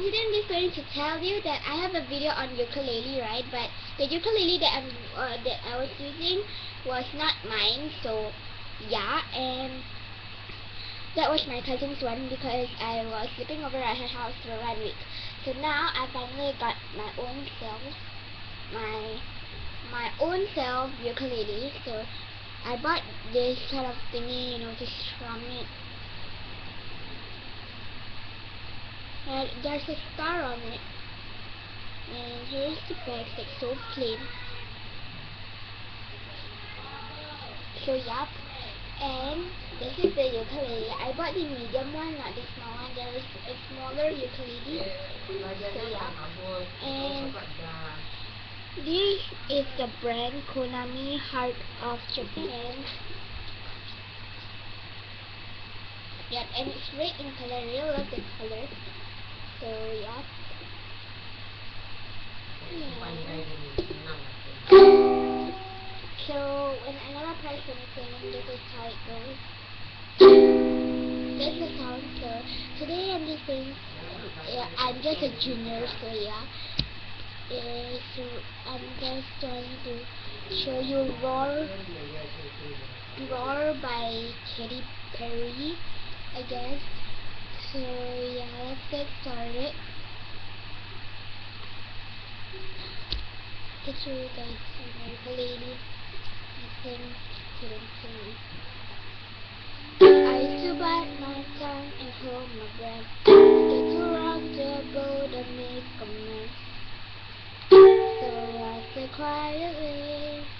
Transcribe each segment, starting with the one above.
I'm just going to tell you that I have a video on ukulele, right? But the ukulele that I'm uh, that I was using was not mine, so yeah, and that was my cousin's one because I was sleeping over at her house for one week. So now I finally got my own self, my my own self ukulele. So I bought this kind of thingy, you know, to strum it. And there's a star on it. And here's the back, it's so plain. So yup. And this is the ukulele. I bought the medium one, not the small one. There is a smaller ukulele. So yeah. And this is the brand Konami Heart of Japan. Yep, and it's red in color. I really love the color. So yeah. So when another person is singing, this is how it goes. This is sound. So today I'm just saying, yeah, I'm just a junior, so yeah. Uh, so I'm just trying to show you Roar, Roar by Katy Perry, I guess. So yeah, let's get started. Picture guys see my lady sing couldn't sing. I used to bite my tongue and hold my breath. Get to rock the boat and make a mess. So I said quietly.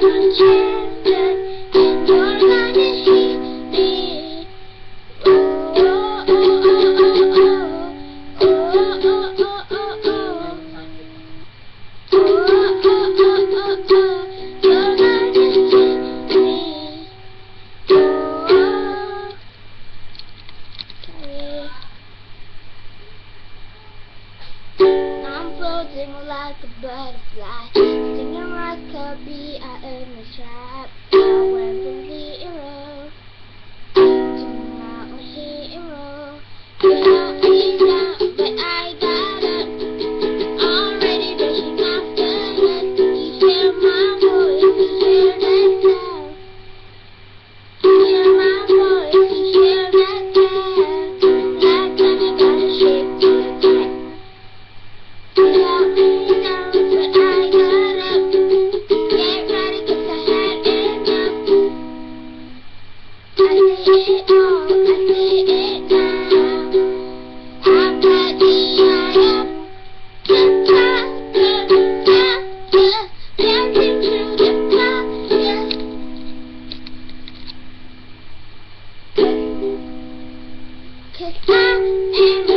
冬至 floating like a butterfly, singing like a bee. I earn a strap. I went from zero kiss.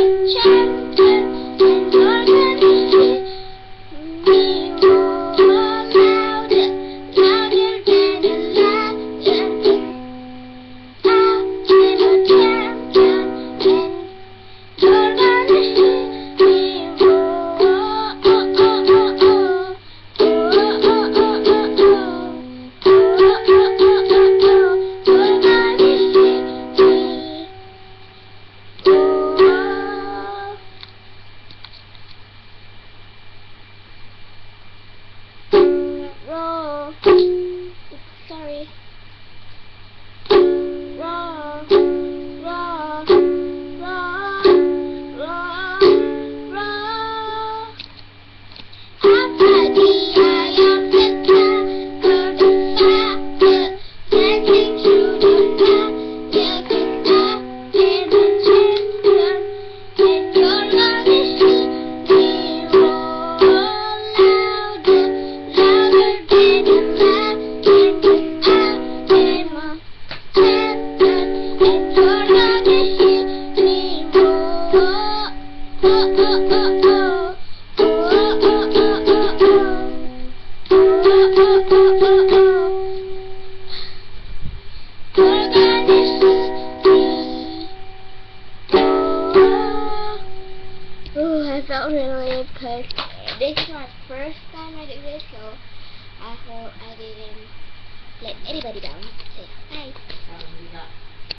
I felt really good. This is my first time I did this, so I hope I didn't let anybody down. Say bye. Um,